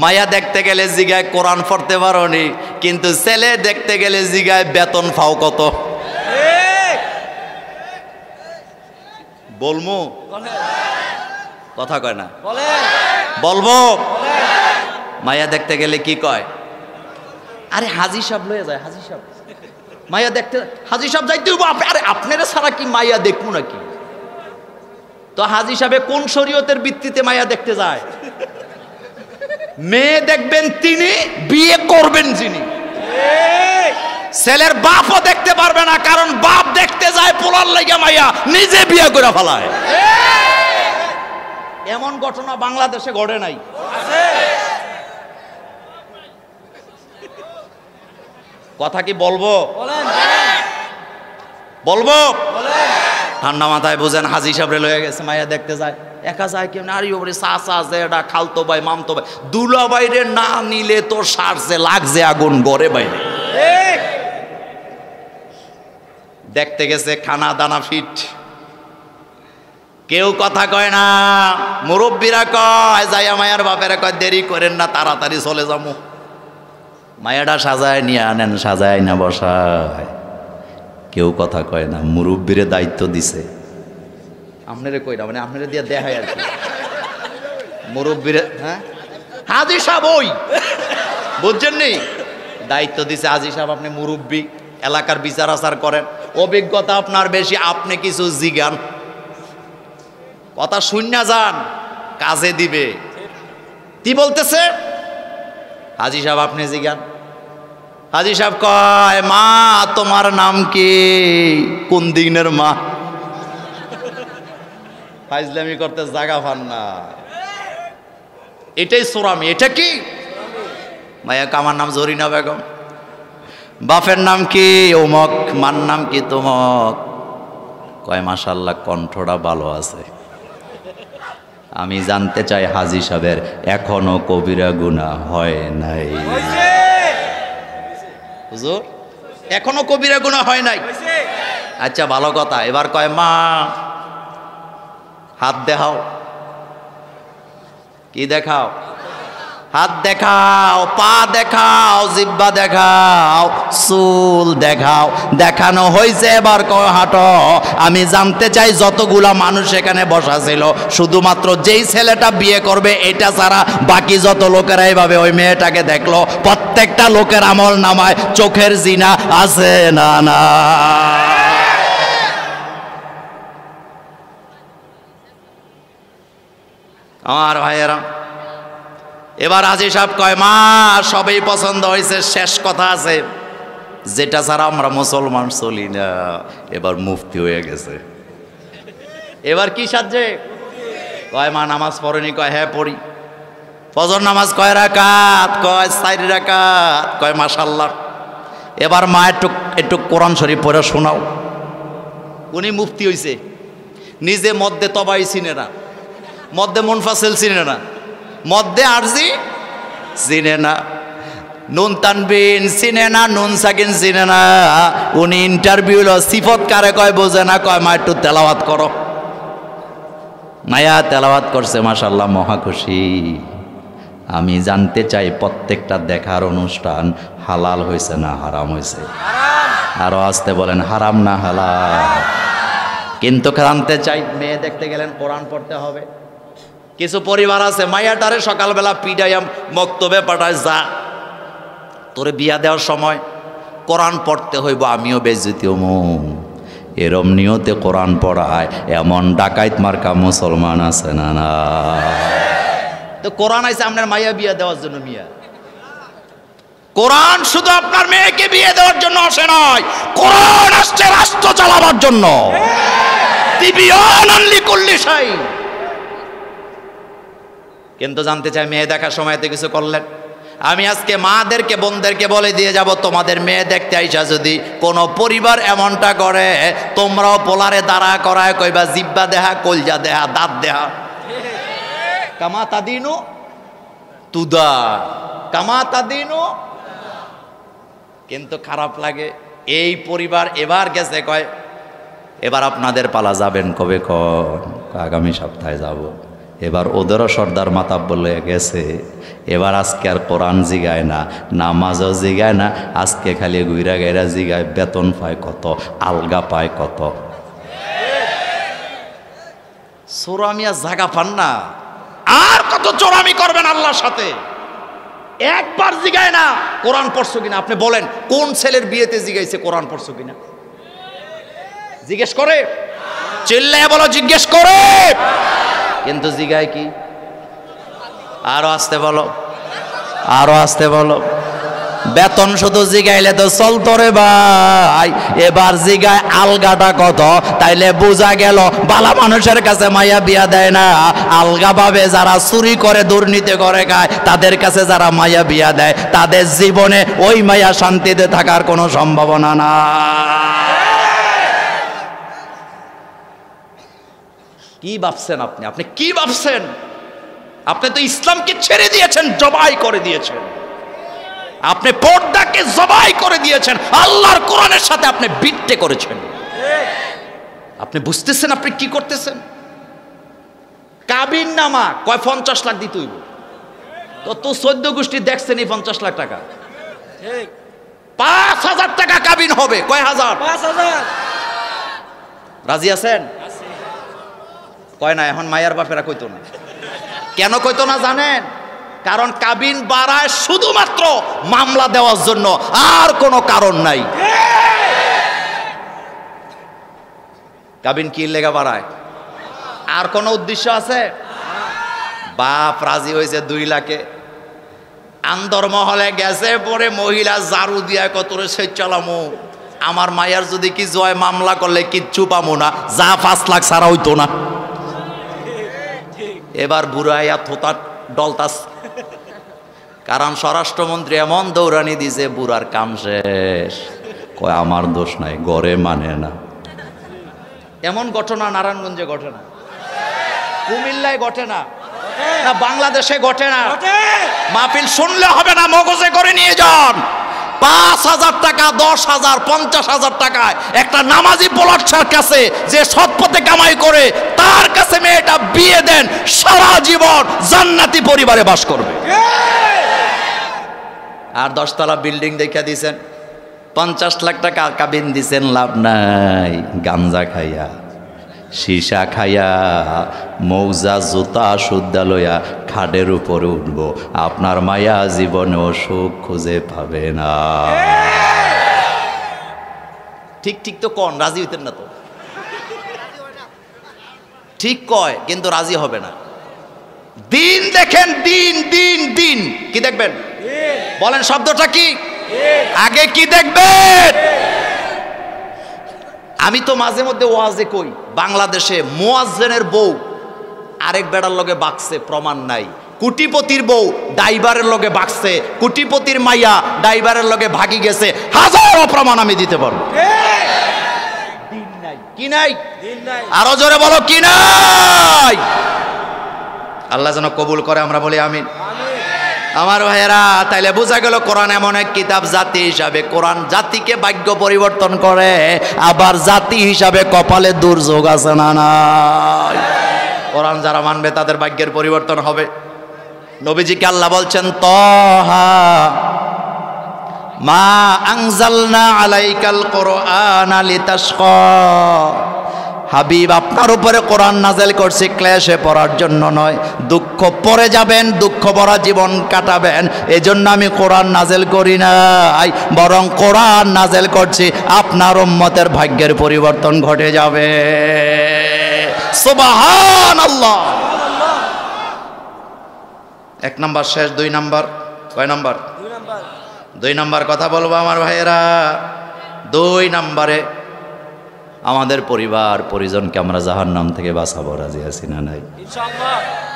মায়া দেখতে গেলে জিগায় কোরআন পড়তে পারোনি, কিন্তু ছেলে দেখতে গেলে জিগায় বেতন ফাও কত? বলমু? কথা কয় না। বলব? মায়া দেখতে গেলে কি কয়? আরে হাজি সাহেব লয়ে যায়, হাজি সাহেব। মায়া দেখতে, হাজি সাহেব যাইতে আরে আপনারা ছাড়া কি মায়া দেখব নাকি? তো হাজি সাহেবে কোন শরীয়তের ভিত্তিতে মায়া দেখতে যায়? মেয়ে দেখবেন তিনি, বিয়ে করবেন যিনি। ছেলের বাপও দেখতে পারবে না, কারণ বাপ দেখতে যায় পোলার লাগে মাইয়া, নিজে বিয়ে করে ফেলায়। এমন ঘটনা বাংলাদেশে ঘটে নাই। কথা কি বলব? বলব? ঠান্ডা মাথায় বুঝেন, হাজি সাহেব লয়ে গেছে, মাইয়া দেখতে যায়। একা যায় কেউ কেমন আর ওপরে চাচা আছে এটা খালতো ভাই মামতো ভাই। দুলা বাইরে না নিলে তো সারছে লাগছে আগুন গড়ে বাইরে দেখতে গেছে খানা দানা ফিট। কেউ কথা কয় না মুরব্বীরা কয় যাইয়া মায়ার বাপেরা কয় দেরি করেন না তাড়াতাড়ি চলে যাব মায়াটা সাজায় নিয়ে আনেন সাজায় না বসায়। কেউ কথা কয় না মুরব্বীরে দায়িত্ব দিছে। আপনারে কই না মানে আপনারে দিয়ে দেখায় আর কি। মুরব্বীরে হ্যাঁ? হাজি সাহেব ওই। বুঝছেন নি? দায়িত্ব দিছে হাজি সাহেব আপনি মুরব্বী, এলাকার বিচার আচার করেন। অভিজ্ঞতা আপনার বেশি, আপনি কিছু জিগান। কথা শূন্য যান, কাজে দিবে। কি বলতেছে? হাজি সাহেব আপনি জিগান। হাজি সাহেব কয়, মা, তোমার নাম কি? কোন দিনের মা? ফাইজলামি করতে জাগা পান না। এটাই সোরামি এটা কি? মায়া কামার নাম জরিনা বেগম। বাপের নাম কি? ওমক মার নাম কি? তোমক। কয় মাসাল্লাহ কণ্ঠটা ভালো আছে। আমি জানতে চাই হাজি সাহেবের এখনও কবিরা গুণা হয় নাই। হুজুর এখনও কবিরা গুণা হয় নাই? আচ্ছা ভালো কথা। এবার কয় মা হাত দেখাও। কি দেখাও? হাত দেখাও, পা দেখাও, জিব্বা দেখাও, চুল দেখাও। দেখানো হয়েছে এবার হাঁটো। আমি জানতে চাই যতগুলা মানুষ এখানে বসা ছিল, শুধুমাত্র যেই ছেলেটা বিয়ে করবে, এটা ছাড়া বাকি যত লোকেরা এইভাবে ওই মেয়েটাকে দেখল, প্রত্যেকটা লোকের আমল নামায় চোখের জিনা আছে না না আমার ভাইয়েরা, এবার আজি সাহেব কয়, মা, সবই পছন্দ হয়েছে, শেষ কথা আছে। যেটা ছাড়া আমরা মুসলমান চলি না। এবার মুফতি হয়ে গেছে। এবার কি সাজে? কয়, মা, নামাজ পড়েনি। কয় হ্যাঁ পড়ি। ফজর নামাজ কয় রাকাত? কয়, চারি রাকাত? কয় মাশাল্লাহ এবার মা, একটু একটু কোরআন শরীফ পড়ে শোনাও। উনি মুফতি হইছে। নিজে মধ্যে তবাই চিনে না। মধ্যে মুনফাসেল চিনে না। মধ্যে আরজি চিনে না। নুন তানবিন চিনে না, নুন সাকিন চিনে না। উনি ইন্টারভিউ সিফত কারে কয়, বোঝে না, কয়, মা, একটু তেলাওয়াত করো। মায়া তেলাওয়াত করছে মাসাল্লাহ মহা খুশি। আমি জানতে চাই প্রত্যেকটা দেখার অনুষ্ঠান হালাল হয়েছে না হারাম হয়েছে? আরও আসতে বলেন, হারাম না হালাল? কিন্তু জানতে চাই, মেয়ে দেখতে গেলেন, কোরআন পড়তে হবে। কিছু পরিবার আছে, মায়াটারে সকালবেলা পিডাইয়াম মক্তবে পাঠায়, যা, তোরে বিয়া দেওয়ার সময় কোরআন পড়তে হইব, আমিও বেজ্জিতি এরম নিয়তে কোরআন পড়ায়, এমন ডাকাইত মার্কা মুসলমান আছে না না। তো কোরআন আছে আপনার মাইয়া বিয়া দেওয়ার জন্য মিয়া। কোরআন শুধু আপনার মেয়েকে বিয়ে দেওয়ার জন্য আসে নয় কোরআন আসছে রাষ্ট্র চালাবার জন্য। তিবিয়ান আনলি কুল্লি শাই কিন্তু জানতে চাই, মেয়ে দেখার সময় তো কিছু করলেন? আমি আজকে মাদেরকে, বোনদেরকে বলে দিয়ে যাব, তোমাদের মেয়ে দেখতে আইসা যদি কোনো পরিবার এমনটা করে, তোমরাও পোলারে দাঁড়া করায় কইবা, জিব্বা দেহা, কলজা দেহা, দাঁত দেহা। কামা তাদিনু তুদা। কামা তাদিনু। কিন্তু খারাপ লাগে, এই পরিবার এবার গেছে কয়, এবার আপনাদের পালা যাবেন কবে কন? আগামী সপ্তাহে যাব। এবার ওদেরও সর্দার মাতা বলে গেছে, এবার আজকে আর কোরআন জিগায় না, নামাজও জিগায় না, আজকে খালি গুইরা গাইরা জিগায়, বেতন পায় কত, আলগা পায় কত। সোরামিয়া জাগা পান না। আর কত চোরামি করবেন আল্লাহর সাথে? একবার জিগায় না, কোরআন পড়ছো কিনা? আপনি বলেন, কোন ছেলের বিয়েতে জিগাইছে, কোরআন পড়ছো কিনা? জিজ্ঞেস করে? চিল্লায় বলো, জিজ্ঞেস করে? কিন্তু জিগায় কি? আরও আসতে বলো। আরও আসতে বলো। বেতন শুধু জিগাইলে তো চলতো রে ভাই। এবার জিগায় আলগাটা কত? তাইলে বোঝা গেল, বালা মানুষের কাছে মাইয়া বিয়া দেয় না। আলগা ভাবে যারা চুরি করে, দুর্নীতি করে খায়, তাদের কাছে যারা মাইয়া বিয়া দেয়, তাদের জীবনে ওই মাইয়া শান্তিতে থাকার কোনো সম্ভাবনা না কি ভাবছেন আপনি? আপনি কি ভাবছেন? আপনি তো ইসলামকে ছেড়ে দিয়েছেন জবাই করে দিয়েছেন। আপনি পর্দাকে জবাই করে দিয়েছেন আল্লাহর কোরআনের সাথে আপনি বিট্টে করেছেন। আপনি বুঝতেছেন আপনি কি করতেছেন? কাবিন নামা কয় পঞ্চাশ লাখ দিতে হইব? তো তো চোদ্দ গোষ্ঠী দেখছেন এই পঞ্চাশ লাখ টাকা। পাঁচ হাজার টাকা কাবিন হবে কয় হাজার? পাঁচ হাজার। রাজি আছেন? কয় না, এখন মায়ার বাপেরা কইতো না। কেন কইতো না জানেন? কারণ কাবিন বাড়ায় শুধুমাত্র মামলা দেওয়ার জন্য, আর কোনো কারণ নাই। কাবিন কি লেগা বাড়ায়? আর কোনো উদ্দেশ্য আছে? বাপ রাজি হয়েছে দুই লাখে। আন্দর মহলে গেছে পরে মহিলা জারু দিয়া কতরে সে চালামো। আমার মায়ার যদি কি জয় মামলা করলে কিচ্ছু পামো না, যা পাঁচ লাখ ছাড়া হইতো না। এবার বুড়াইয়া থোতার ডলতাস কারণ স্বরাষ্ট্রমন্ত্রী এমন দৌড়ানি দিছে বুড়ার কাম শেষ। কয় আমার দোষ নাই গড়ে মানে না। এমন ঘটনা নারায়ণগঞ্জে ঘটে না। কুমিল্লায় ঘটে না। বাংলাদেশে ঘটে না। মাহফিল শুনলে হবে না মগজে করে নিয়ে যান। পাঁচ হাজার টাকা, দশ হাজার, পঞ্চাশ হাজার টাকায় একটা নামাজি পোলাটসার কাছে যে সৎপথে কামাই করে, তার কাছে মেয়েটা বিয়ে দেন, সারা জীবন জান্নাতি পরিবারে বাস করবে। আর দশতলা বিল্ডিং দেখে দিছেন, পঞ্চাশ লাখ টাকা কাবিন দিছেন, লাভ নাই, গাঞ্জা খাইয়া। সীসা খাইয়া মৌজা জুতা সুদ্দা লইয়া খাডের উপরে উঠব। আপনার মায়া জীবনেও সুখ খুঁজে পাবে না। ঠিক ঠিক তো কন রাজি হইতেন না তো? ঠিক কয় কিন্তু রাজি হবে না। দিন দেখেন দিন দিন দিন। কি দেখবেন? বলেন শব্দটা কি? আগে কি দেখবেন? আমি তো মাঝে মধ্যে ওয়াজে কই বাংলাদেশে মোয়াজ্জেনের বউ আরেক বেড়ার লগে বাকছে প্রমাণ নাই। কুটিপতির বউ ড্রাইভারের লগে বাকছে কুটিপতির মাইয়া ড্রাইভারের লগে ভাগি গেছে হাজারো প্রমাণ আমি দিতে পারব। কি নাই? নাই। আরও জোরে বলো কি নাই? আল্লাহ যেন কবুল করে আমরা বলি আমিন। আমার ভাইয়েরা, তাইলে বোঝা গেল কোরআন এমন এক কিতাব জাতি হিসাবে। কোরআন জাতিকে ভাগ্য পরিবর্তন করে, আবার জাতি হিসাবে কপালে দুর্যোগ আছে না নাই? কোরআন যারা মানবে, তাদের ভাগ্যের পরিবর্তন হবে। নবীজিকে আল্লাহ বলছেন, তহা মা আংজালনা আলাইকাল কোরআন লিতাশকা। হাবিব আপনার উপরে কোরআন নাজেল করছি ক্লেশে পড়ার জন্য নয়। দুঃখ পরে যাবেন দুঃখ ভরা জীবন কাটাবেন। এজন্য আমি কোরআন নাজেল করি নাই বরং কোরআন নাজেল করছি। আপনার উম্মতের ভাগ্যের পরিবর্তন ঘটে যাবে। সুবাহান আল্লাহ এক নাম্বার শেষ দুই নাম্বার কয় নাম্বার? দুই নাম্বার। দুই নাম্বার কথা বলব আমার ভাইয়েরা। দুই নাম্বারে আমাদের পরিবার পরিজনকে আমরা জাহার নাম থেকে বাঁচাবো রাজি আছি না নাই?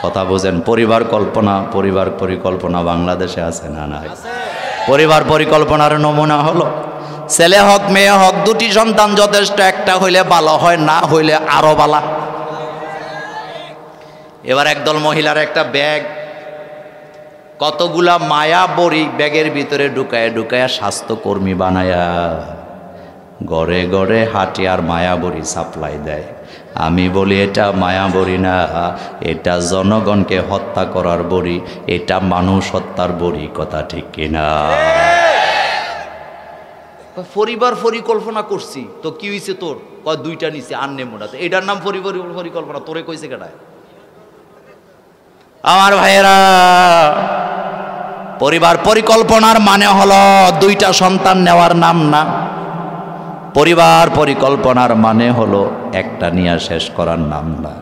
কথা বোঝেন পরিবার কল্পনা পরিবার পরিকল্পনা বাংলাদেশে আছে না নাই? পরিবার পরিকল্পনার নমুনা হলো ছেলে হোক মেয়ে হোক দুটি সন্তান যথেষ্ট একটা হইলে ভালো হয় না হইলে আরও বালা এবার একদল মহিলার একটা ব্যাগ কতগুলা মায়া বড়ি ব্যাগের ভিতরে ঢুকায় ঢুকায় স্বাস্থ্যকর্মী বানায়া। গড়ে গড়ে হাটে আর মায়া বড়ি সাপ্লাই দেয়। আমি বলি এটা মায়া বড়ি না এটা জনগণকে হত্যা করার বড়ি এটা মানুষ হত্যার বড়ি কথা ঠিক কিনা? পরিবার পরিকল্পনা করছি তো কি হয়েছে তোর? কয় দুইটা নিচে আর নেমোটা এটার নাম পরিবার পরিকল্পনা তোরে কইছে কেটায় আমার ভাইয়েরা পরিবার পরিকল্পনার মানে হলো দুইটা সন্তান নেওয়ার নাম না। পরিবার পরিকল্পনার মানে হলো একটা নিয়ে শেষ করার নাম না।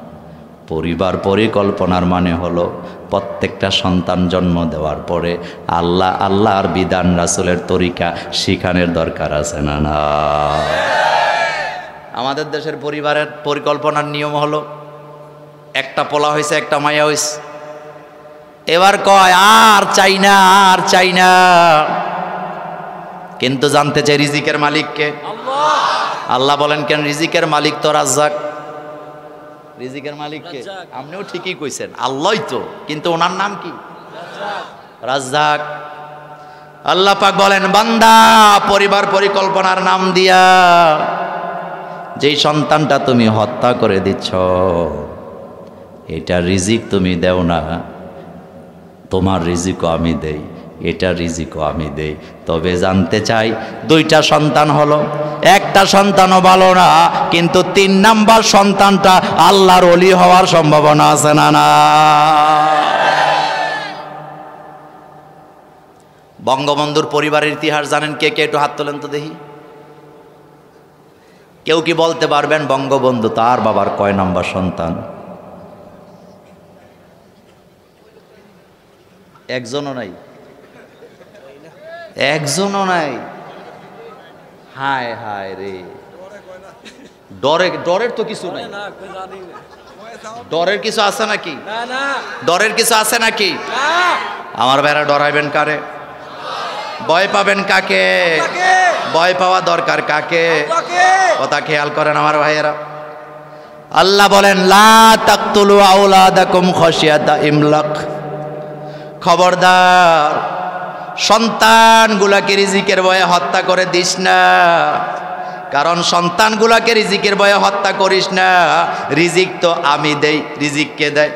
পরিবার পরিকল্পনার মানে হলো প্রত্যেকটা সন্তান জন্ম দেওয়ার পরে আল্লাহ আল্লাহর বিধান রাসুলের তরিকা শিখানের দরকার আছে না না? আমাদের দেশের পরিবারের পরিকল্পনার নিয়ম হলো একটা পোলা হয়েছে একটা মায়া হয়েছে এবার কয়, আর চাই না, আর চাই না। কিন্তু জানতে চাই রিজিকের মালিককে। আল্লাহ বলেন কেন রিজিকের মালিক তো রাজ্জাক? রিজিকের মালিককে আপনিও ঠিকই কইছেন আল্লাহই তো কিন্তু ওনার নাম কি? রাজ্জাক। আল্লাহ পাক বলেন বান্দা পরিবার পরিকল্পনার নাম দিয়া যেই সন্তানটা তুমি হত্যা করে দিচ্ছ এটা রিজিক তুমি দেও না তোমার রিজিকও আমি দেই। এটা রিজিকও আমি দেই। তবে জানতে চাই, দুইটা সন্তান হলো। একটা সন্তানও ভালো না, কিন্তু তিন নাম্বার সন্তানটা আল্লাহর অলি হওয়ার সম্ভাবনা আছে না না? বঙ্গবন্ধুর পরিবারের ইতিহাস জানেন কে? কে একটু হাত তোলেন তো দেখি। কেউ কি বলতে পারবেন বঙ্গবন্ধু তার বাবার কয় নাম্বার সন্তান? একজনও নাই। একজনও নাই। হায় হায় রে। ডরে, ডরের তো কিছু নাই। ডরের কিছু আছে নাকি? ডরের কিছু আছে নাকি? আমার বেড়া ডরাইবেন কারে? ভয় পাবেন কাকে? ভয় পাওয়া দরকার কাকে? কথা খেয়াল করেন আমার ভাইয়েরা। আল্লাহ বলেন, লা তাকতুলু ইমলাক। খবরদার সন্তানগুলাকে রিজিকের ভয়ে হত্যা করে দিস না। কারণ সন্তানগুলাকে রিজিকের ভয়ে হত্যা করিস না। রিজিক তো আমি দেই রিজিক কে দেয়?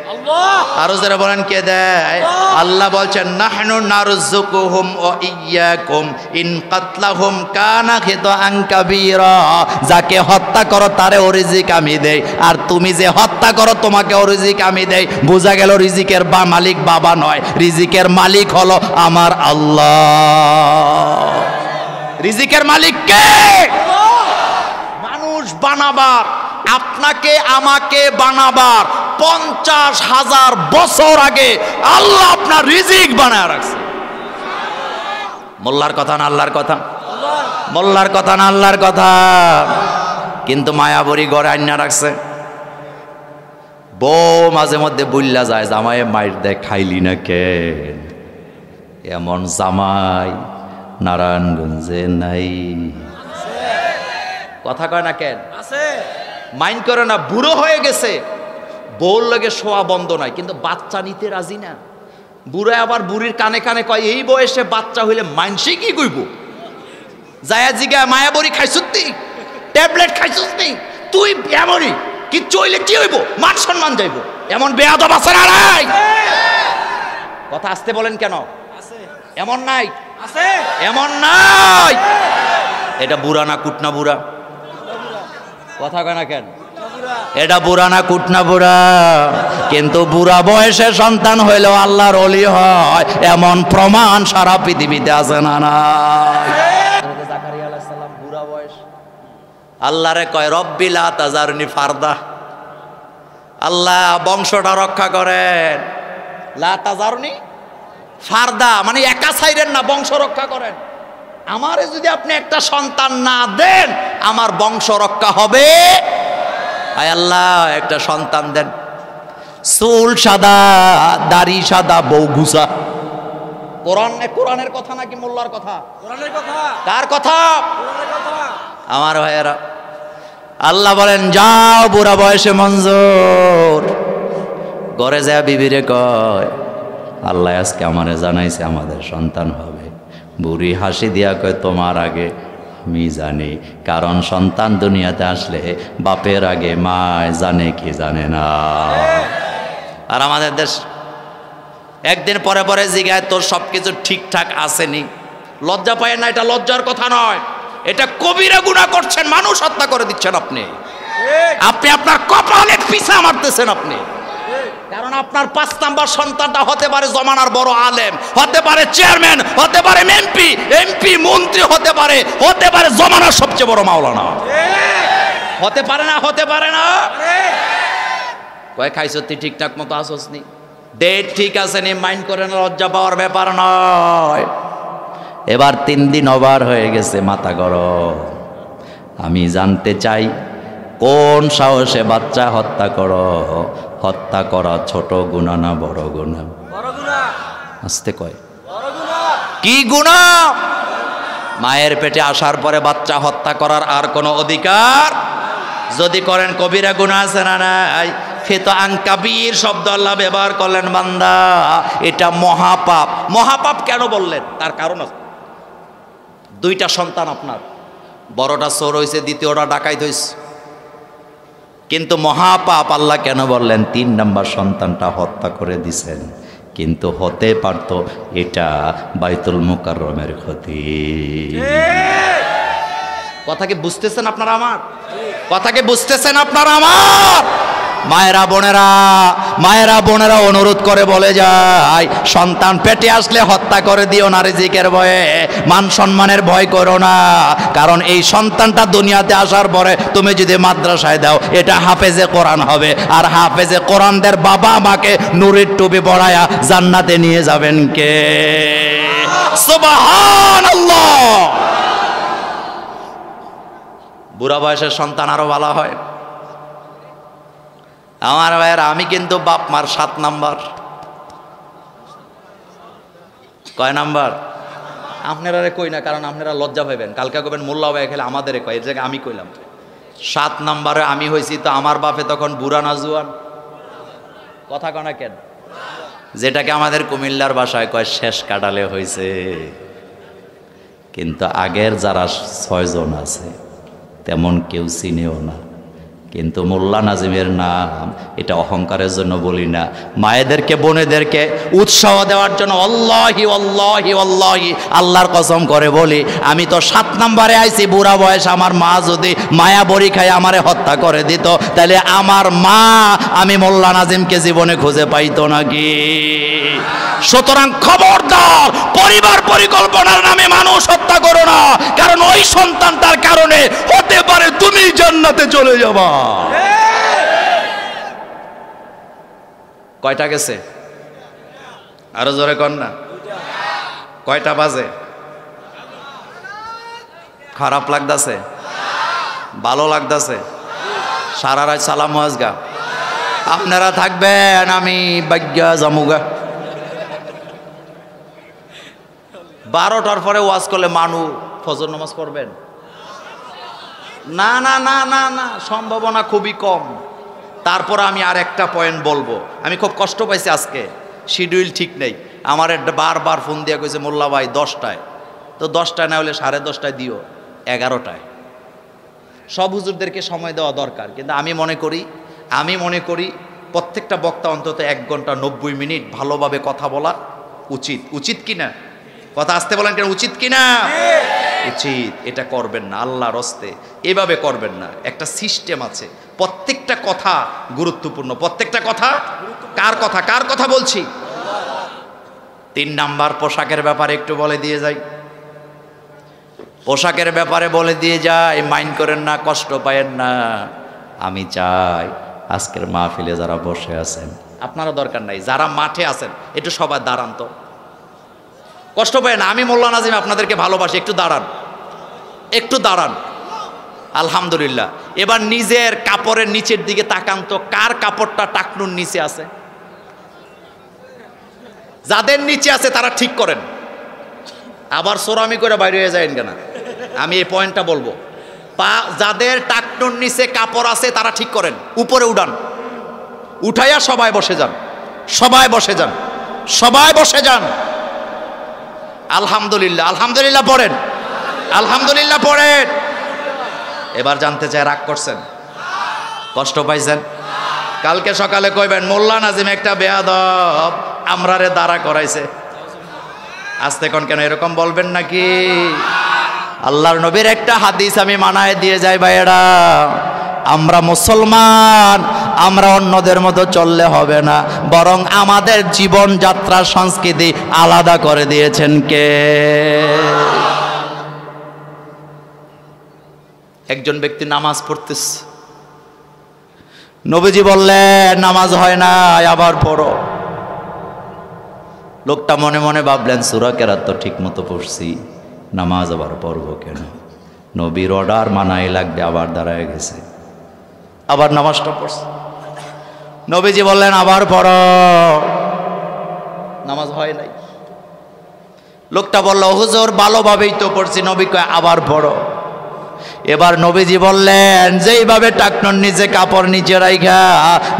আরও যারা বলেন কে দেয়? আল্লাহ! বলছেন নাহনু নারুজুকুহুম ও ইয়াকুম ইন কাতলাহুম কানা খিতাআন কাবীরা। যাকে হত্যা করো তারে ও রিজিক আমি দেই। আর তুমি যে হত্যা করো তোমাকে ও রিজিক আমি দেই। বোঝা গেল রিজিকের বা মালিক বাবা নয় রিজিকের মালিক হলো আমার আল্লাহ। রিজিকের মালিক কে? বানাবার, আপনাকে, আমাকে বানাবার পঞ্চাশ হাজার বছর আগে আল্লাহ আপনার রিজিক বানায় রাখছে। মোল্লার কথা না আল্লাহর কথা? মোল্লার কথা না আল্লাহর কথা? কিন্তু মায়াবরী গড়ে আন্না রাখছে। বউ মাঝে মধ্যে বুল্লা যায় জামাই মায়ের দেয় খাইলি না কেন? এমন জামাই নারায়ণগঞ্জে নাই। কথা কয় না কেন? আছে। মাইন্ড করে না বুড়ো হয়ে গেছে। বউর লগে শোয়া বন্ধ নাই কিন্তু বাচ্চা নিতে রাজি না। বুড়ো আবার বুড়ির কানে কানে কয় এই বয়সে বাচ্চা হইলে মানসি কি কইব? জায়া জিগা মায়া মায়াবরি খাইছুতি ট্যাবলেট খাইছুতি তুই এমনই কি চইলে কি হইব? মান সম্মান যাইব। এমন বেয়াদব আছে না নাই? কথা আসতে বলেন কেন? এমন নাই? এমন নাই? এটা বুড়া না কুটনা বুড়া? কথা কয় কেন? এটা বুড়া না কুটনা বুড়া? কিন্তু বুড়া বয়সে সন্তান হইলেও আল্লাহর অলি হয়। এমন প্রমাণ সারা পৃথিবীতে আছে না না বুড়া বয়স। আল্লাহরে কয় রব্বিলা তাজারনি ফারদা। আল্লাহ বংশটা রক্ষা করেন। লা তাজারনি ফারদা মানে একা সাইরেন না, বংশ রক্ষা করেন। আমারে যদি আপনি একটা সন্তান না দেন আমার বংশ রক্ষা হবে। আয় আল্লাহ একটা সন্তান দেন। চুল সাদা দাড়ি সাদা বউ ঘুষা কোরআন কোরআনের কথা নাকি মোল্লার কথা? কার কথা। আমার ভাইয়েরা আল্লাহ বলেন যাও বুড়া বয়সে মঞ্জুর। ঘরে যায় বিবিরে কয় আল্লাহ আজকে আমারে জানাইছে আমাদের সন্তান হবে। বুড়ি হাসি দিয়া কয় তোমার আগে আমি জানি। কারণ সন্তান দুনিয়াতে আসলে বাপের আগে মায় জানে কি জানে না। আর আমাদের দেশ একদিন পরে পরে জিগায় তোর সব কিছু ঠিকঠাক আসেনি। লজ্জা পায় না এটা লজ্জার কথা নয়। এটা কবিরা গুণা করছেন মানুষ হত্যা করে দিচ্ছেন আপনি। আপনি আপনার কপালে পিছা মারতেছেন আপনি। কারণ আপনার পাঁচ নাম্বার সন্তানটা হতে পারে জমানার বড় আলেম, হতে পারে চেয়ারম্যান, হতে পারে এমপি এমপি মন্ত্রী হতে পারে হতে পারে জমানার সবচেয়ে বড় মাওলানা। হতে পারে না, হতে পারে না। কয় খাই সত্যি ঠিকঠাক মতো আসোস নি? ডেট ঠিক আছে নি, মাইন্ড করে না, লজ্জা পাওয়ার ব্যাপার নয়। এবার তিন দিন ওভার হয়ে গেছে, মাথা গরম। আমি জানতে চাই, কোন সাহসে বাচ্চা হত্যা করো? হত্যা করা ছোট গুণা না বড় গুণা? আসতে কয়। কি গুণা? মায়ের পেটে আসার পরে বাচ্চা হত্যা করার আর কোনো অধিকার? যদি করেন কবিরা গুণা আছে না নাই? ফেত আংকাবির শব্দ আল্লাহ ব্যবহার করলেন বান্দা। এটা মহাপাপ। মহাপাপ কেন বললেন? তার কারণ আছে। দুইটা সন্তান আপনার। বড়টা চোর হয়েছে দ্বিতীয়টা ডাকাইত হয়েছে কিন্তু মহাপাপ আল্লাহ কেন বললেন? তিন নম্বর সন্তানটা হত্যা করে দিছেন। কিন্তু হতে পারত এটা বাইতুল মুকাররমের ক্ষতি। কথাকে বুঝতেছেন আপনারা আমার? কথাকে বুঝতেছেন আপনারা আমার? মায়েরা বোনেরা মায়েরা বোনেরা অনুরোধ করে বলে যায়, সন্তান পেটে আসলে হত্যা করে দিও না রিজিকের ভয়ে, মান সম্মানের ভয় করো না, কারণ এই সন্তানটা দুনিয়াতে আসার পরে তুমি যদি মাদ্রাসায় দাও, এটা হাফেজে কোরআন হবে, আর হাফেজে কোরআনদের বাবা মাকে নুরির টুপি পড়ায়া জান্নাতে নিয়ে যাবেন কে? বুড়া বয়সের সন্তান আরও ভালো হয়। আমার ভাইয়ের, আমি কিন্তু বাপ মার সাত নাম্বার। কয় নাম্বার? আপনারা কই না, কারণ আপনারা লজ্জা পাইবেন। কালকে কবেন মোল্লা ভাই খেলে আমাদের কয় এর জায়গায় আমি কইলাম। সাত নাম্বারে আমি হয়েছি তো আমার বাপে তখন বুড়া না জুয়ান। কথা কনা কেন? যেটাকে আমাদের কুমিল্লার বাসায় কয়, শেষ কাটালে হয়েছে কিন্তু আগের যারা ছয়জন আছে, তেমন কেউ চিনেও না। কিন্তু মোল্লা নাজিমের নাম এটা অহংকারের জন্য বলি না। মায়েদেরকে, বোনেদেরকে উৎসাহ দেওয়ার জন্য অল্লাহি অল্লাহি অল্লাহি, আল্লাহর কসম করে বলি, আমি তো সাত নম্বরে আইছি, বুড়া বয়স আমার মা যদি মায়া বড়ি খাই আমারে হত্যা করে দিত, তাহলে আমার মা আমি মোল্লা নাজিমকে জীবনে খুঁজে পাইতো নাকি সুতরাং খবরদার, পরিবার পরিকল্পনার নামে মানুষ হত্যা করো না, কারণ ওই সন্তানটার কারণে হতে পারে তুমি জান্নাতে চলে যাবা। কয়টা গেছে? আরও জোরে কর না। কয়টা বাজে? খারাপ লাগতাছে? ভালো লাগতাছে? সারা রাত সালাম আজগা। আপনারা থাকবেন, আমি বাগ্যা জামুগা। বারোটার পরে ওয়াজ করলে মানু ফজর নামাজ পড়বেন? না না না না না, সম্ভাবনা খুবই কম। তারপর আমি আর একটা পয়েন্ট বলব। আমি খুব কষ্ট পাইছি আজকে। শিডিউল ঠিক নেই। আমার একটা বারবার ফোন দিয়ে কইছে, মোল্লা ভাই, দশটায়। তো দশটায় না হলে সাড়ে দশটায় দিও, এগারোটায়। সব হুজুরদেরকে সময় দেওয়া দরকার। কিন্তু আমি মনে করি, আমি মনে করি প্রত্যেকটা বক্তা অন্তত এক ঘণ্টা নব্বই মিনিট ভালোভাবে কথা বলা উচিত। উচিত কি না কথা আসতে বলেন কেন? উচিত কি না উচিত এটা করবেন না, আল্লাহর রস্তে এভাবে করবেন না। একটা সিস্টেম আছে। প্রত্যেকটা কথা গুরুত্বপূর্ণ। প্রত্যেকটা কথা কার কথা? কার কথা বলছি? তিন নাম্বার পোশাকের ব্যাপারে একটু বলে দিয়ে যাই। পোশাকের ব্যাপারে বলে দিয়ে যাই, মাইন্ড করেন না, কষ্ট পায়েন না। আমি চাই আজকের মাহফিলে যারা বসে আছেন আপনারা দরকার নাই, যারা মাঠে আছেন, একটু সবাই দাঁড়ান তো। কষ্ট পায় না। আমি মোল্লা নাজিম আপনাদেরকে ভালোবাসি। একটু দাঁড়ান। একটু দাঁড়ান। আলহামদুলিল্লাহ। এবার নিজের কাপড়ের নিচের দিকে তাকান তো, কার কাপড়টা টাকনুর নিচে আছে? যাদের নিচে আছে, তারা ঠিক করেন। আবার সোরামি করে বাইরে হয়ে যায় কেন? আমি এই পয়েন্টটা বলব। পা, যাদের টাকনুর নিচে কাপড় আছে, তারা ঠিক করেন। উপরে উড়ান উঠাইয়া সবাই বসে যান। সবাই বসে যান। সবাই বসে যান। আলহামদুলিল্লাহ আলহামদুলিল্লাহ পড়েন। আলহামদুলিল্লাহ পড়েন। এবার জানতে চাই রাগ করছেন? কষ্ট পাইছেন? কালকে সকালে কইবেন, মোল্লা নাজিম একটা বেয়াদব আমরা রে দাঁড়া করাইছে। আসতে কোন কেন এরকম বলবেন নাকি? আল্লাহর নবীর একটা হাদিস আমি মানায় দিয়ে যাই ভাইয়েরা। আমরা মুসলমান আমরা অন্যদের মতো চললে হবে না। বরং আমাদের জীবন যাত্রার সংস্কৃতি আলাদা করে দিয়েছেন কে? একজন ব্যক্তি নামাজ পড়তেছে। নবীজি বললেন, নামাজ হয় না আবার পড়ো। লোকটা মনে মনে ভাবলেন, সুরা কেরাত তো ঠিক মতো পড়ছি, নামাজ আবার পড়ব কেন? নবীর অর্ডার মানাই লাগবে, আবার দাঁড়ায় গেছে। আবার নামাজটা পড়ছে। নবীজি বললেন, আবার পড়। নামাজ হয় নাই। লোকটা বলল, হুজুর, ভালোভাবেই তো পড়ছি। নবী কয়, আবার পড়ো। এবার নবীজি বললেন, যেইভাবে টাকনোর নিচে কাপড় নিচে রাইখা,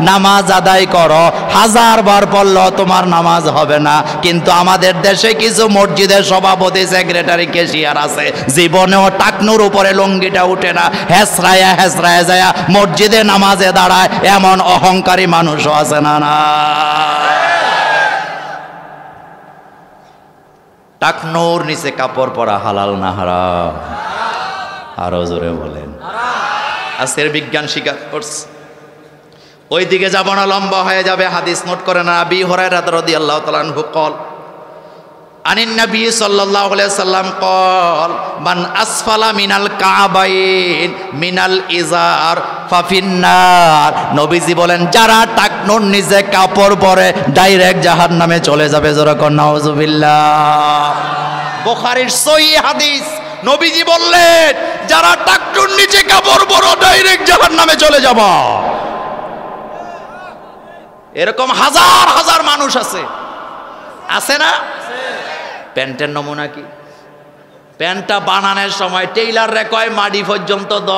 নামাজ আদায় করো। হাজার বার পড়ল, তোমার নামাজ হবে না। কিন্তু আমাদের দেশে কিছু মসজিদের সভাপতি সেক্রেটারি কেশিয়ার আছে। জীবনেও টাকনুর উপরে লঙ্গিটা উঠে না। হেসরায়া হেসরায়া যায়, মসজিদে নামাজে দাঁড়ায়। এমন অহংকারী মানুষও আছে না না। টাকনোর নিচে কাপড় পরা হালাল না হারাম। আরও জোরে বলেন। আজকের বিজ্ঞান স্বীকার করছে ওই দিকে যাব না লম্বা হয়ে যাবে হাদিস, নোট করে না। আবি হরাইরাত রাদিয়াল্লাহু তাআলা আনহু কল, আনিন নবী সাল্লাল্লাহু আলাইহি সাল্লাম কল, মান আসফালা মিনাল কাবাইন, মিনাল ইজার, ফাফিন্নার। নবীজি বলেন, যারা টাকনোর নিচে কাপড় পরে ডাইরেক্ট জাহান্নামে চলে যাবে। জোরে কর নাউজুবিল্লাহ। বুখারীর সহিহ হাদিস। নবীজি বললেন, যারা টাকটুর নিচে কাপড় বড় ডাইরেক্ট জাহান নামে চলে যাব। এরকম হাজার হাজার মানুষ আছে। আছে না? প্যান্টের নমুনা কি? প্যান্টটা বানানোর সময় টেইলার রে কয়, মাডি পর্যন্ত দ।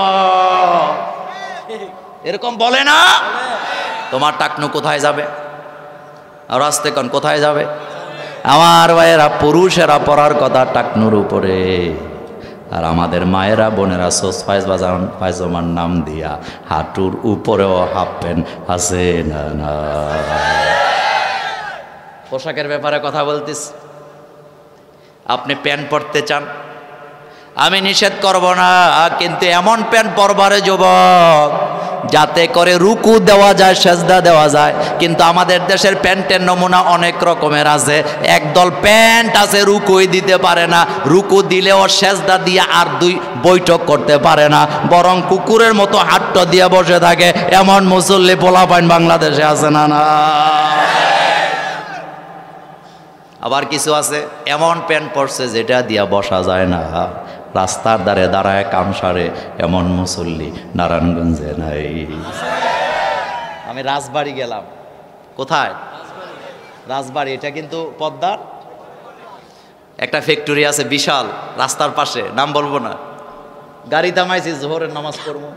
এরকম বলে না? তোমার টাকনু কোথায় যাবে? আর আসতে কন কোথায় যাবে? আমার ভাইয়েরা, পুরুষেরা পড়ার কথা টাকনুর উপরে। আর আমাদের মায়েরা, বোনেরা সোস ফাইজ বাজান পায়জামার নাম দিয়া হাঁটুর উপরেও হাফ প্যান্ট আছে না না? পোশাকের ব্যাপারে কথা বলতিস? আপনি প্যান্ট পরতে চান? আমি নিষেধ করব না, কিন্তু এমন প্যান্ট পরবারে যুবক। যাতে করে রুকু দেওয়া যায়, সেজদা দেওয়া যায়। কিন্তু আমাদের দেশের প্যান্টের নমুনা অনেক রকমের আছে। একদল প্যান্ট আছে, রুকুই দিতে পারে না। রুকু দিলেও সেজদা দিয়ে আর দুই বৈঠক করতে পারে না। বরং কুকুরের মতো হাট্ট দিয়ে বসে থাকে। এমন মুসল্লি পোলা পাইন বাংলাদেশে আছে না না? আবার কিছু আছে? এমন প্যান্ট পরছে যেটা দিয়া বসা যায় না। রাস্তার দ্বারে দাঁড়ায় কাম সারে, এমন মুসল্লি নারায়ণগঞ্জে নাই। আমি রাজবাড়ি গেলাম। কোথায়? রাজবাড়ি, এটা কিন্তু পদ্মার। একটা ফ্যাক্টরি আছে বিশাল, রাস্তার পাশে, নাম বলব না। গাড়ি থামাইছি, জোহরের নামাজ পড়ব।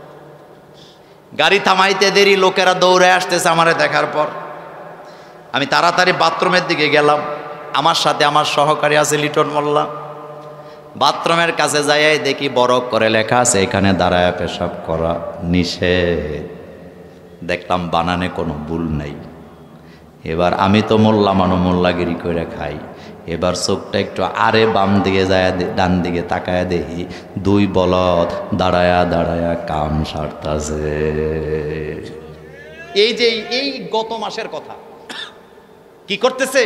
গাড়ি থামাইতে দেরি, লোকেরা দৌড়ে আসতেছে আমারে দেখার পর। আমি তাড়াতাড়ি বাথরুমের দিকে গেলাম। আমার সাথে আমার সহকারী আছে লিটন মোল্লা। বাথরুমের কাছে যাই দেখি বড় করে লেখা আছে, এখানে দাঁড়ায় পেশাব করা নিষেধ। দেখলাম বানানে কোনো ভুল নেই। এবার আমি তো মোল্লা মানো মোল্লাগিরি করে খাই। এবার চোখটা একটু আরে বাম দিকে যায় ডান দিকে তাকায় দেখি দুই বলদ দাঁড়ায়া দাঁড়ায়া কাম সারতাছে। এই যে এই গত মাসের কথা, কি করতেছে?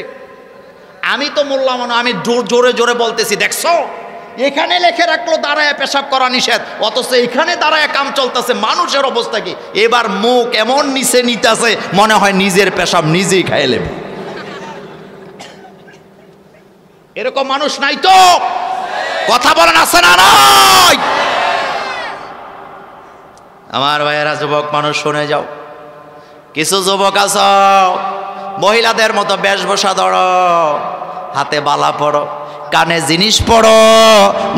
আমি তো মোল্লা মানো আমি জোরে জোরে বলতেছি, দেখছ? এখানে লেখে রাখল, দাঁড়ায় পেশাব করা নিষেধ। অথচ এখানে দাঁড়ায় কাম চলতেছে, মানুষের অবস্থা কি? এবার মুখ এমন নিচে নিতেছে, মনে হয় নিজের পেশাব নিজেই খাইয়ে নেবে। এরকম মানুষ নাই তো। কথা বলেন, আছে না নাই? আমার ভাইয়েরা, যুবক মানুষ, শুনে যাও। কিছু যুবক আছ, মহিলাদের মতো বেশভূষা ধরো, হাতে বালা পড়ো কানে জিনিস পড়ো,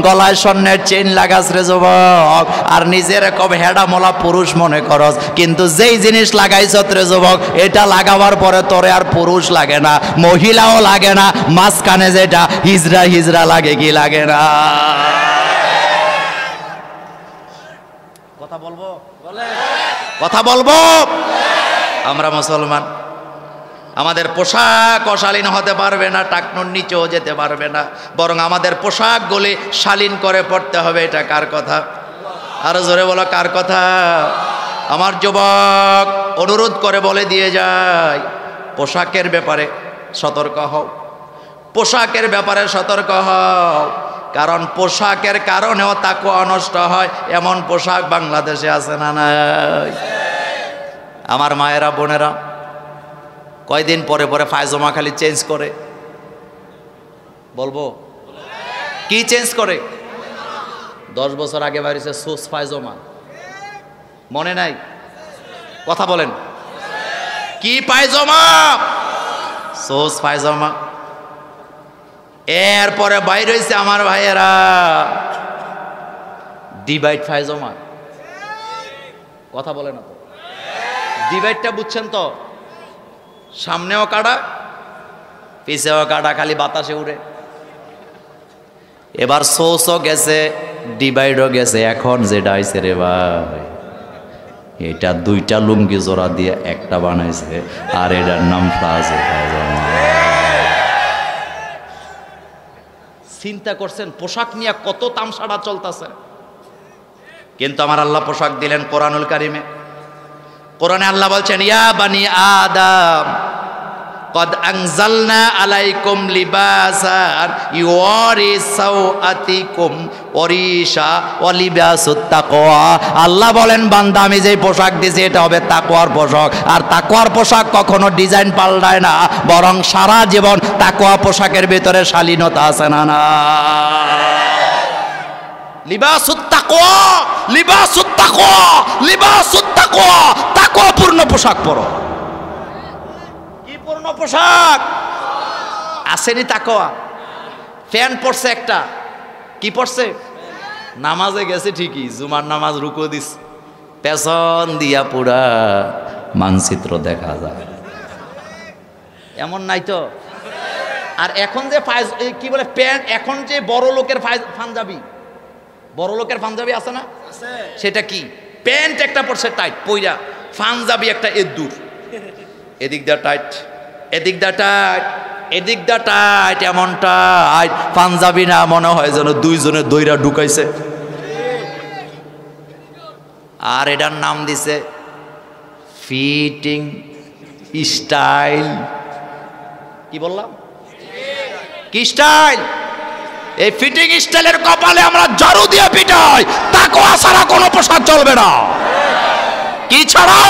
গলায় স্বর্ণের চেন লাগাস রে যুবক। আর নিজের কব হেডামোলা পুরুষ মনে করস, কিন্তু যেই জিনিস লাগাইছ রে যুবক, এটা লাগাবার পরে তোরে আর পুরুষ লাগে না, মহিলাও লাগে না, মাঝখানে যেটা হিজরা হিজরা লাগে কি লাগে না। কথা বলব? কথা বলব? আমরা মুসলমান। আমাদের পোশাক অশালীন হতে পারবে না, টাকনুর নিচেও যেতে পারবে না। বরং আমাদের পোশাকগুলি শালীন করে পড়তে হবে, এটা কার কথা? আরও জোরে বলো, কার কথা? আমার যুবক, অনুরোধ করে বলে দিয়ে যায় পোশাকের ব্যাপারে সতর্ক হও। পোশাকের ব্যাপারে সতর্ক হও। কারণ পোশাকের কারণেও তাকে নষ্ট হয়, এমন পোশাক বাংলাদেশে আছে না নাই? আমার মায়েরা, বোনেরা কয়দিন পরে পরে ফায়জমা খালি চেঞ্জ করে? বলব? কি চেঞ্জ করে? দশ বছর আগে বাড়িছে সোস ফায়জমা মনে নাই? কথা বলেন। কি পায়জমা সোস পায়জমা এরপরে বাইর হয়েছে আমার ভাইয়েরা। ডিভাইড ফাইজমা কথা বলে না তো? ডিভাইডটা বুঝছেন তো? সামনেও কাটা পিছেও কাটা খালি বাতাসে উড়ে। এবার সোসও গেছে, ডিভাইডও গেছে, এখন যেটা হয়েছে রে ভাই, এটা দুইটা লুঙ্গি জোড়া দিয়ে একটা বানাইছে, আর এটার নাম প্লাজো চিন্তা করছেন, পোশাক নিয়ে কত তামসাড়া চলতেছে। কিন্তু আমার আল্লাহ পোশাক দিলেন কোরআনুল কারিমে। কোরআনে আল্লাহ বলছেন, ইয়া বানি আদম, কদ আংজালনা আলাইকুম লিবাসান ইউরি সাওআতিকুম ওরিশা ওয়ালিবাসুত তাকওয়া আল্লাহ বলেন, বান্দা, আমি যেই পোশাক দিয়েছি এটা হবে তাকওয়ার পোশাক। আর তাকওয়ার পোশাক কখনো ডিজাইন পাল্টায় না, বরং সারা জীবন তাকওয়া পোশাকের ভিতরে শালীনতা আছে না না? পূর্ণ পোশাক কি পূর্ণ পোশাক? ফ্যান পড়ছে একটা। কি নামাজে গেছে ঠিকই, জুমার নামাজ রুকো দিস পেছন দিয়া পুরা মানচিত্র দেখা যায়। এমন নাই তো? আর এখন যে ফাইজ কি বলে, প্যান্ট এখন যে বড় লোকের ফাইজ পাঞ্জাবি। বড় লোকের পাঞ্জাবি আছে না? সেটা কি? প্যান্ট একটা পড়ছে টাইট পইরা। পাঞ্জাবি একটা এদুর এদিক দা টাইট এদিক দা টাইট এদিক দা টাইট এমন টাইট। পাঞ্জাবি না মনে হয় যেন দুইজনে দইরা ঢুকাইছে। আর এটার নাম দিছে ফিটিং স্টাইল। কি বললাম? কি স্টাইল? এই ফিটিং স্টাইলের কপালে আমরা ঝাড়ু দিয়ে পিটাই তাকে ছাড়া কোনো পোশাক চলবে না। কি ছাড়া?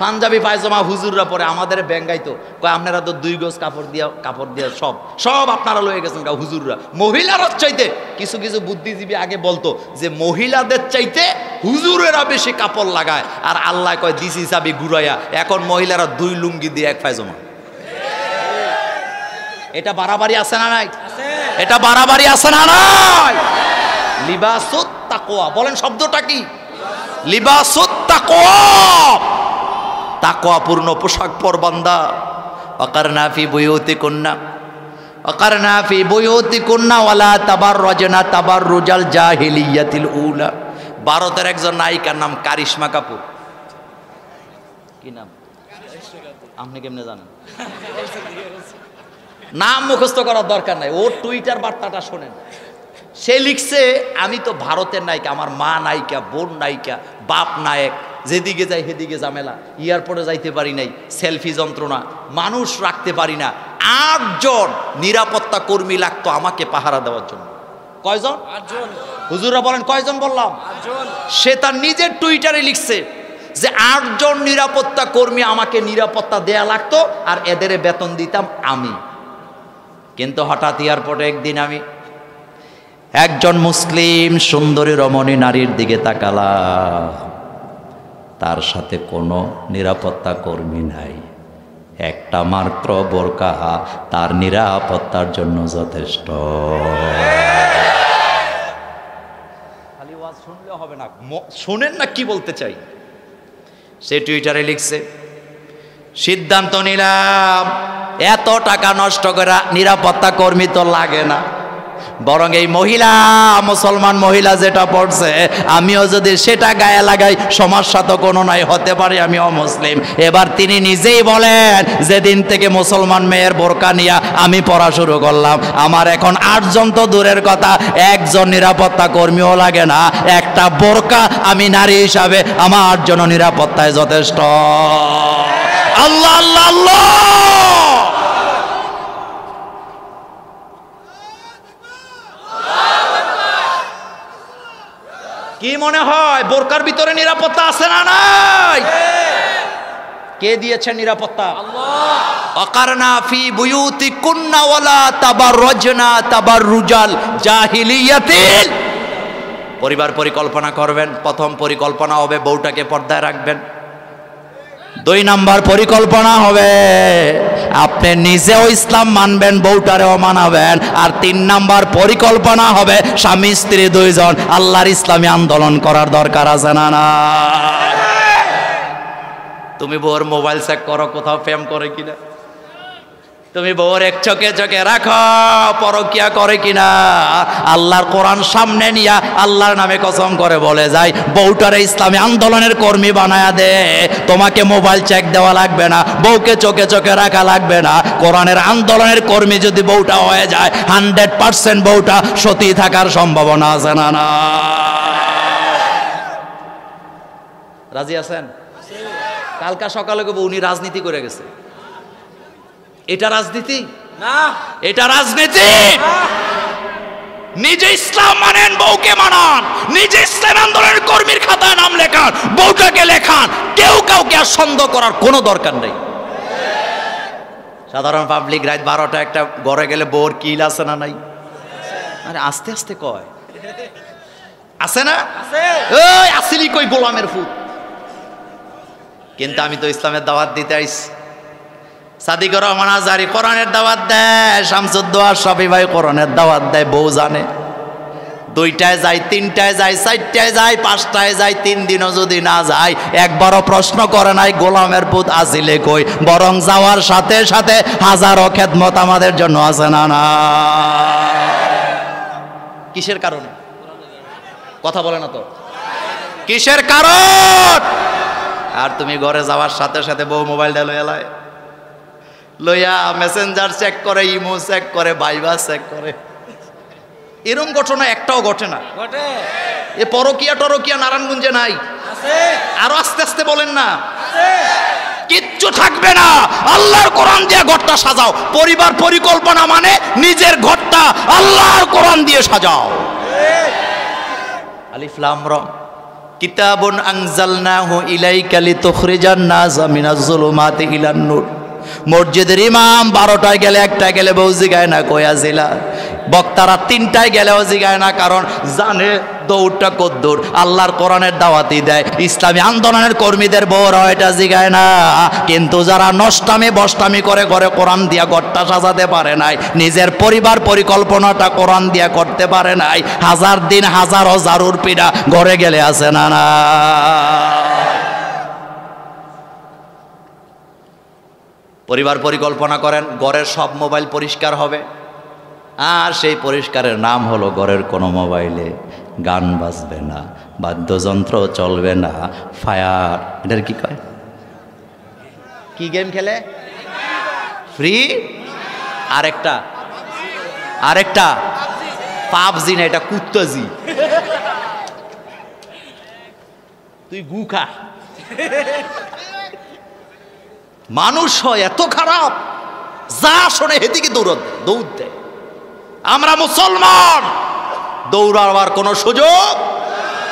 পাঞ্জাবি পায়জামা হুজুররা পরে আমাদের ব্যাঙ্গাইতো। কয়, আপনারা তো দুই গজ কাপড় দিয়া কাপড় দিয়া সব সব আপনারা লয়ে গেছেন কা হুজুররা। মহিলার চাইতে, কিছু কিছু বুদ্ধিজীবী আগে বলতো যে মহিলাদের চাইতে হুজুরেরা বেশি কাপড় লাগায়। আর আল্লাহ কয়, দিস হিসাবে ঘুরাইয়া এখন মহিলারা দুই লুঙ্গি দিয়ে এক পায়জামা। এটা বাড়াবাড়ি আছে না নাই? এটা বাড়াবাড়ি আছে না নাই? লিবাসুত তাকোয়া বলেন শব্দটা কি? লিবাসুত তাকোয়া পূর্ণ পোশাক পর বান্দা। অকার নাফি বইয়তি কন্যা অকার নাফি বইয়তি কন্যা ওয়ালা তাবার রজনা তাবার রুজাল জাহিলিয়াতিল উলা। ভারতের একজন নায়িকার নাম কারিশমা কাপুর। কি নাম? আপনি কেমনে জানেন? নাম মুখস্থ করার দরকার নাই। ওর টুইটার বার্তাটা শোনেন। সে লিখছে আমি তো ভারতের নায়িকা আমার মা নায়িকা বোন নায়িকা বাপ নায়ক যেদিকে যাই সেদিকে ঝামেলা। এয়ারপোর্টে যাইতে পারি নাই সেলফি যন্ত্রণা মানুষ রাখতে পারি না। আটজন নিরাপত্তা কর্মী লাগতো আমাকে পাহারা দেওয়ার জন্য। কয়জন? হুজুরা বলেন কয়জন বললাম? সে তার নিজের টুইটারে লিখছে যে আটজন নিরাপত্তা কর্মী আমাকে নিরাপত্তা দেয়া লাগতো আর এদের বেতন দিতাম আমি। কিন্তু হঠাৎ এয়ারপোর্টে একদিন আমি একজন মুসলিম সুন্দরী রমণী নারীর দিকে তাকালাম। তার সাথে কোনো নিরাপত্তা কর্মী নাই। একটা মাত্র বোরকাহা তার নিরাপত্তার জন্য যথেষ্ট। খালি ওয়াজ শুনলে হবে না। শোনেন না কি বলতে চাই। সে টুইটারে লিখছে সিদ্ধান্ত নিলাম, এত টাকা নষ্ট করা নিরাপত্তা কর্মী তো লাগে না। বরং এই মহিলা, মুসলমান মহিলা যেটা পড়ছে, আমিও যদি সেটা গায়ে লাগাই, সমস্যা তো কোনো নাই, হতে পারে আমি অমুসলিম। এবার তিনি নিজেই বলেন, যেদিন থেকে মুসলমান মেয়ের বোরকা নিয়ে আমি পড়া শুরু করলাম, আমার এখন আটজন তো দূরের কথা, একজন নিরাপত্তা কর্মীও লাগে না, একটা বোরকা আমি নারী হিসাবে আমার জন্য নিরাপত্তায় যথেষ্ট। আল্লাহ আল্লাহ আল্লাহ। কি মনে হয়, বোরকার ভিতরে নিরাপত্তা আছে না নাই? কে দিয়েছেন নিরাপত্তা? ফি তাবাররুজাল জাহিলিয়াতিল। পরিবার পরিকল্পনা করবেন, প্রথম পরিকল্পনা হবে বউটাকে পর্দায় রাখবেন। দুই নাম্বার পরিকল্পনা হবে। আপনি নিজেও ইসলাম মানবেন বউটারেও মানাবেন। আর তিন নাম্বার পরিকল্পনা হবে স্বামী স্ত্রী দুইজন আল্লাহর ইসলামী আন্দোলন করার দরকার আছে না না? তুমি বউর মোবাইল চেক করো কোথাও প্রেম করে কিনা? তুমি বউর এক চোখে চোখে রাখো, পরকিয়া করে কিনা। আল্লাহর কোরআন সামনে নিয়া আল্লাহর নামে কসম করে বলে যায় বউটারে ইসলামী আন্দোলনের কর্মী বানায়া দে। তোমাকে মোবাইল চেক দেওয়া লাগবে না, বউকে চোখে চোখে রাখা লাগবে না। কোরআনের আন্দোলনের কর্মী যদি বউটা হয়ে যায়, হান্ড্রেড পার্সেন্ট বউটা সতী থাকার সম্ভাবনা আছে না না? রাজি আছেন? কালকা সকালে উনি রাজনীতি করে গেছে। এটা রাজনীতি? না। এটা রাজনীতি? নিজে ইসলাম মানেন বউকে মানান। নিজে ইসলাম আন্দোলনের কর্মীর খাতায় নাম লেখান বউটাকে লেখান। কেউ কাউকে আর সন্দেহ করার কোনো দরকার নেই। সাধারণ পাবলিক রাত বারোটা একটা ঘরে গেলে বউর কিল আছে না নাই? আরে আস্তে আস্তে কয়। আছে না? আছে। ওই আসিলি কই গোলামের ফুট? কিন্তু আমি তো ইসলামের দাওয়াত দিতে আইছি। সাদিকুর রহমান আজারি কোরআনের দাওয়াত দেয় শামসুদ্দোয়ার সবই ভাই কোরআনের দাওয়াত দেয়, বউ জানে। দুইটায় যাই তিনটায় যাই চারটায় যাই পাঁচটায় যাই তিন দিনও যদি না যায়, একবারও প্রশ্ন করে নাই, গোলামের পুত আসিলে কই? বরং যাওয়ার সাথে সাথে হাজারো খেদমত আমাদের জন্য আছে না না? কিসের কারণে? কথা বলে না তো। কিসের কারণ? আর তুমি ঘরে যাওয়ার সাথে সাথে বউ মোবাইলটা লইয়া লাই লইয়া মেসেঞ্জার চেক করে ইমো চেক করে বাইবা চেক করে। এরম ঘটনা একটাও ঘটে না। ঘটে। এ পরকিয়া টরকিয়া নারায়ণগঞ্জে নাই। আছে। আরও আস্তে আস্তে বলেন না। আছে। কিচ্ছু থাকবে না। আল্লাহর কোরআন দিয়ে ঘরটা সাজাও। পরিবার পরিকল্পনা মানে নিজের ঘরটা আল্লাহর কোরআন দিয়ে সাজাও। আলিফ লাম র। কিতাবুন আনজালনাহু ইলাইকা লিতুখরিজান নাসা মিনাজ জুলুমাতি ইলান নূর মসজিদের ইমাম বারোটায় গেলে, একটায় গেলে বউ জিগায় না, কয়া জিলা। বক্তারা তিনটায় গেলেও জিগায় না, কারণ জানে দৌড়টা কদ্দুর আল্লাহর কোরআনের দাওয়াতি দেয়। ইসলামী আন্দোলনের কর্মীদের বউরা এটা জিগায় না। কিন্তু যারা নষ্টামি, বষ্টামি করে করে কোরআন দিয়া ঘরটা সাজাতে পারে নাই, নিজের পরিবার পরিকল্পনাটা কোরআন দিয়া করতে পারে নাই, হাজার দিন হাজারো জারুর পিড়া ঘরে গেলে আছে না না। পরিবার পরিকল্পনা করেন, ঘরের সব মোবাইল পরিষ্কার হবে। আর সেই পরিষ্কারের নাম হলো ঘরের কোনো মোবাইলে গান বাজবে না, বাদ্যযন্ত্র চলবে না, ফায়ার। এটার কি কয়? কি গেম খেলে? ফ্রি? আরেকটা। আরেকটা। পাবজি না, এটা কুত্তজি। তুই গু খা। মানুষ হয় এত খারাপ যা শোনে হেদিকে দৌড় দৌড় দেয়। আমরা মুসলমান দৌড়াবার কোনো সুযোগ?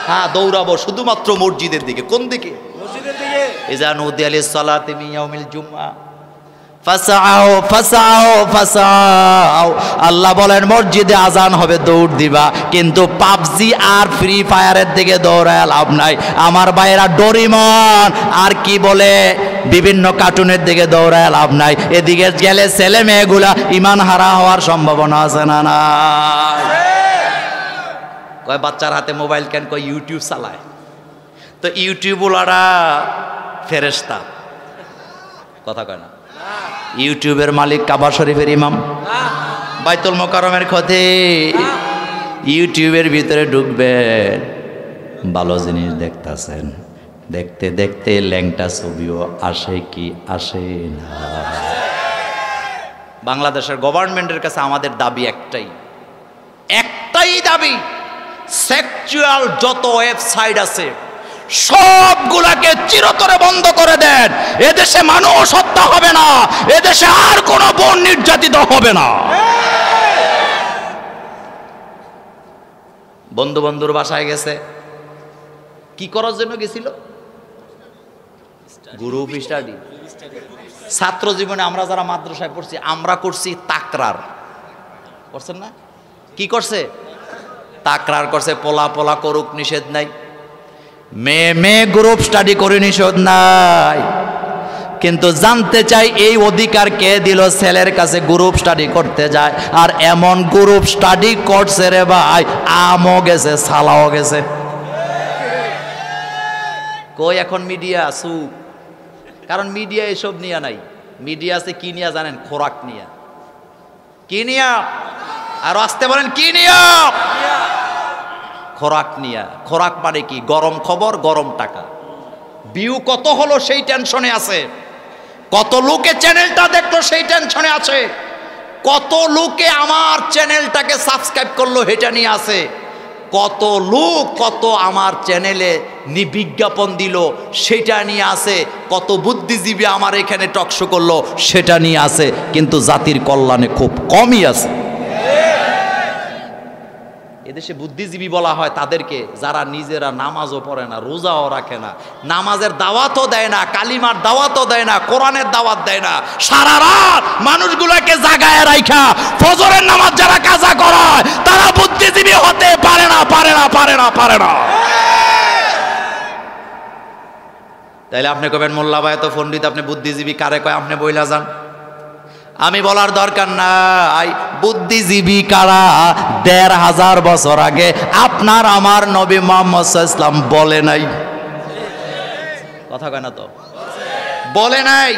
হ্যাঁ দৌড়াবো শুধুমাত্র মসজিদের দিকে। কোন দিকে? মসজিদের দিকে। ইজা নুদি সালাতে জুমআ ফাসাও ফাসাও ফাসাও আল্লাহ বলেন, মসজিদে আজান হবে, দৌড় দিবা। কিন্তু পাবজি আর ফ্রি ফায়ারের দিকে দৌড়ায় লাভ নাই। আমার ভাইয়েরা ডোরিমন, আর কি বলে? বিভিন্ন কার্টুনের দিকে দৌড়ায় লাভ নাই। এদিকে গেলে ছেলে মেয়েগুলা ইমান হারা হওয়ার সম্ভাবনা আছে না না কয় বাচ্চার হাতে মোবাইল কেন? কয় ইউটিউব চালায়। তো ইউটিউব ইউটিউবওয়ালারা ফেরেস্তা কথা কয় না। ইউটিউবের মালিক কাবা শরীফের ইমাম। বাইতুল মোকারমের ক্ষতি। ইউটিউবের ভিতরে ঢুকবেন। ভালো জিনিস দেখতাছেন। দেখতে দেখতে ল্যাংটা ছবিও আসে কি আসে না। বাংলাদেশের গভর্নমেন্টের কাছে আমাদের দাবি একটাই। একটাই দাবি সেক্সুয়াল যত ওয়েবসাইট আছে সবগুলাকে চিরতরে বন্ধ করে দেন। এদেশে মানুষ হত্যা হবে না। এদেশে আর কোনো বোন নির্যাতিত হবে না। বন্ধু বন্ধুর বাসায় গেছে। কি করার জন্য গেছিল? গ্রুপ স্টাডি ছাত্র জীবনে আমরা যারা মাদ্রাসায় পড়ছি, আমরা করছি তাকরার। করছেন না? কি করছে? তাকরার করছে পোলা পোলা করুক, নিষেধ নাই। মেয়ে মেয়ে গ্রুপ স্টাডি করে নিষেধ নাই। কিন্তু জানতে চাই এই অধিকার কে দিল ছেলের কাছে গ্রুপ স্টাডি করতে যায়। আর এমন গ্রুপ স্টাডি করছে রে ভাই, আমও গেছে সালাও গেছে। কই এখন মিডিয়া সুপ কারণ মিডিয়া এসব নিয়ে নাই। মিডিয়া আছে, কি নিয়ে জানেন? খোরাক নিয়ে। কি নিয়া? আর আসতে বলেন, কি নিয়া? খোরাক নিয়া। খোরাক মানে কি? গরম খবর, গরম টাকা। বিউ কত হলো সেই টেনশনে আছে। কত লোকে চ্যানেলটা দেখল সেই টেনশনে আছে। কত লোকে আমার চ্যানেলটাকে সাবস্ক্রাইব করল সেটা নিয়ে আছে। কত লোক কত আমার চ্যানেলে বিজ্ঞাপন দিল সেটা নিয়ে আছে। কত বুদ্ধিজীবী আমার এখানে টকশো করল সেটা নিয়ে আছে। কিন্তু জাতির কল্যাণে খুব কমই আছে। এদেশে বুদ্ধিজীবী বলা হয় তাদেরকে, যারা নিজেরা নামাজও পড়ে না, রোজাও রাখে না, নামাজের দাওয়াতও দেয় না, কালিমার দাওয়াতও দেয় না, কোরআনের দাওয়াত দেয় না, সারা রাত মানুষগুলোকে জাগায় রাইখা, ফজরের নামাজ যারা কাজা করায়, তারা বুদ্ধিজীবী হতে পারে না পারে না পারে না পারে না। তাইলে আপনি কবেন, মোল্লা ভাই তো পণ্ডিত আপনি বুদ্ধিজীবী কারে কয়, আপনি বইলা যান। আমি বলার দরকার নাই বুদ্ধিজীবী কারা দেড় হাজার বছর আগে আপনার আমার নবী মোহাম্মদ ইসলাম বলে নাই? কথা কেনা তো? বলে নাই।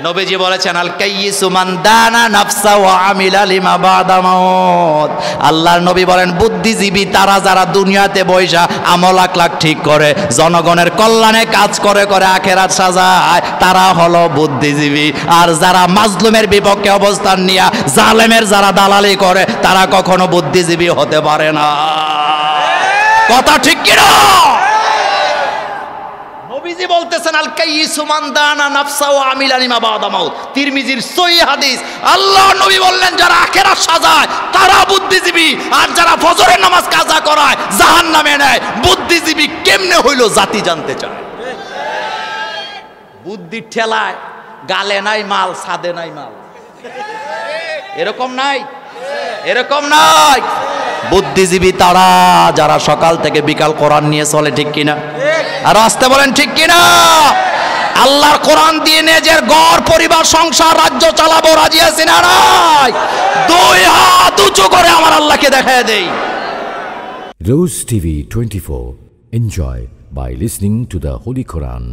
নবীজি বলেছেন, আল কাইয়িসু মান দানা নাফসা ওয়া আমিলা লিমা বাদা মাউত। আল্লাহর নবী বলেন, বুদ্ধিজীবী তারা যারা দুনিয়াতে বৈশা আমল আখলাক ঠিক করে, জনগণের কল্যাণে কাজ করে করে আখেরাত সাজায়, তারা হলো বুদ্ধিজীবী। আর যারা মাজলুমের বিপক্ষে অবস্থান নিয়ে, জালেমের যারা দালালি করে, তারা কখনো বুদ্ধিজীবী হতে পারে না। কথা ঠিক কিনা? নবীজি বলতেছেন, আল কাইয়িসু মান দানা নাফসা ওয়া আমিলা লিমা বাদা মাউত। তিরমিজির সহি হাদিস, আল্লাহ নবী বললেন, যারা আখেরাত সাজায়, তারা বুদ্ধিজীবী। আর যারা ফজরের নামাজ কাজা করায়, জাহান্নামে নেয়। বুদ্ধিজীবী কেমনে হইল জাতি জানতে চায়? বুদ্ধি ঠেলায়, গালে নাই মাল সাদে নাই মাল। এরকম নাই? এরকম নাই? বুদ্ধিজীবী তারা যারা সকাল থেকে বিকাল কোরআন নিয়ে চলে, ঠিক কিনা আর আসতে বলেন, ঠিক কিনা আল্লাহর কোরআন দিয়ে নিজের গড় পরিবার, সংসার, রাজ্য চালাবো, রাজি আছি না নাই দুই হাত উঁচু করে আমার আল্লাহকে দেখায় দেই Rose TV 24. Enjoy by listening to the Holy Quran.